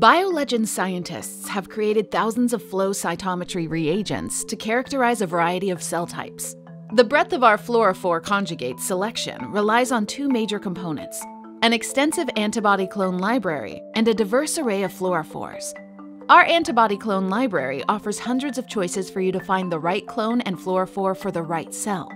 BioLegend scientists have created thousands of flow cytometry reagents to characterize a variety of cell types. The breadth of our fluorophore conjugate selection relies on two major components an extensive antibody clone library and a diverse array of fluorophores. Our antibody clone library offers hundreds of choices for you to find the right clone and fluorophore for the right cell.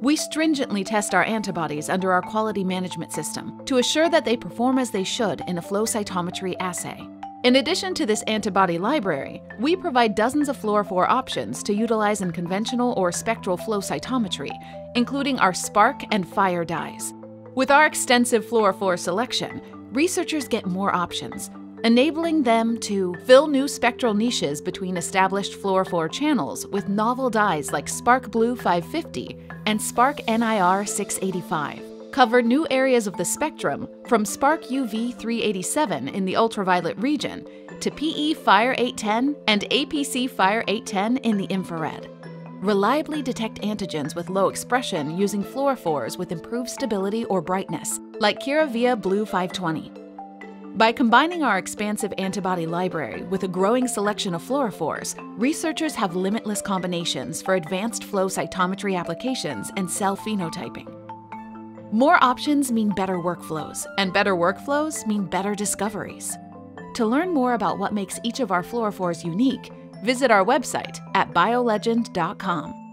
We stringently test our antibodies under our quality management system to assure that they perform as they should in a flow cytometry assay. In addition to this antibody library, we provide dozens of fluorophore options to utilize in conventional or spectral flow cytometry, including our Spark and Fire dyes. With our extensive fluorophore selection, researchers get more options, enabling them to fill new spectral niches between established fluorophore channels with novel dyes like Spark Blue 550 and Spark NIR 685 cover new areas of the spectrum from Spark UV 387 in the ultraviolet region to PE Fire 810 and APC Fire 810 in the infrared. Reliably detect antigens with low expression using fluorophores with improved stability or brightness, like Kiravia Blue 520. By combining our expansive antibody library with a growing selection of fluorophores, researchers have limitless combinations for advanced flow cytometry applications and cell phenotyping. More options mean better workflows, and better workflows mean better discoveries. To learn more about what makes each of our fluorophores unique, visit our website at biolegend.com.